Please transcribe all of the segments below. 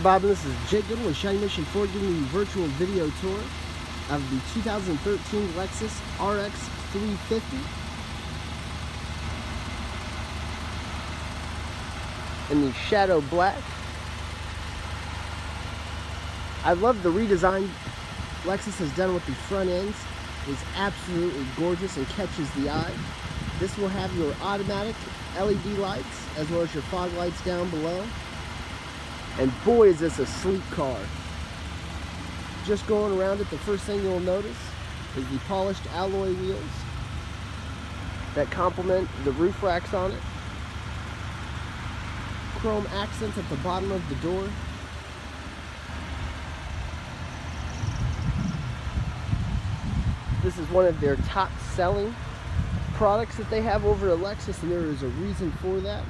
Bob, this is Jake Goodwin with Shawnee Mission Ford giving you a virtual video tour of the 2013 Lexus RX 350. In the Shadow Black. I love the redesign Lexus has done with the front ends. It's absolutely gorgeous and catches the eye. This will have your automatic LED lights as well as your fog lights down below. And boy, is this a sleek car. Just going around it, the first thing you'll notice is the polished alloy wheels that complement the roof racks on it. Chrome accents at the bottom of the door. This is one of their top selling products that they have over Lexus and there is a reason for that.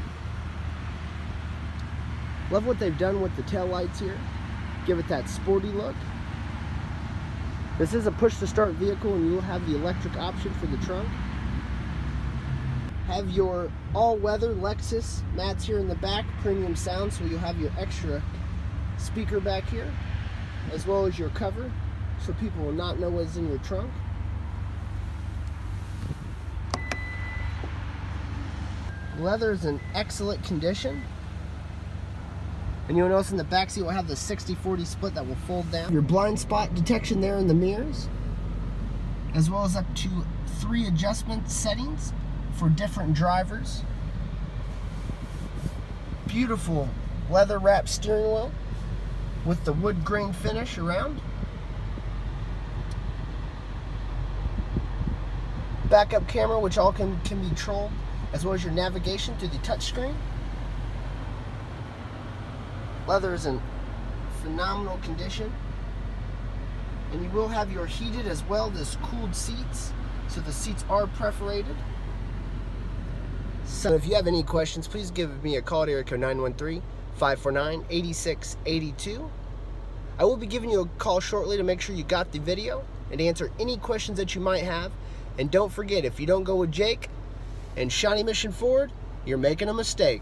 Love what they've done with the tail lights here. Give it that sporty look. This is a push to start vehicle and you'll have the electric option for the trunk. Have your all-weather Lexus mats here in the back, premium sound, so you'll have your extra speaker back here, as well as your cover, so people will not know what's in your trunk. Leather is in excellent condition. And you'll notice in the back seat will have the 60-40 split that will fold down. Your blind spot detection there in the mirrors, as well as up to three adjustment settings for different drivers. Beautiful leather wrapped steering wheel with the wood grain finish around. Backup camera, which all can, can be controlled, as well as your navigation through the touchscreen. Leather is in phenomenal condition. And you will have your heated as well as cooled seats. So the seats are perforated. So if you have any questions, please give me a call at area code 913-549-8682. I will be giving you a call shortly to make sure you got the video and answer any questions that you might have. And don't forget, if you don't go with Jake and Shawnee Mission Ford, you're making a mistake.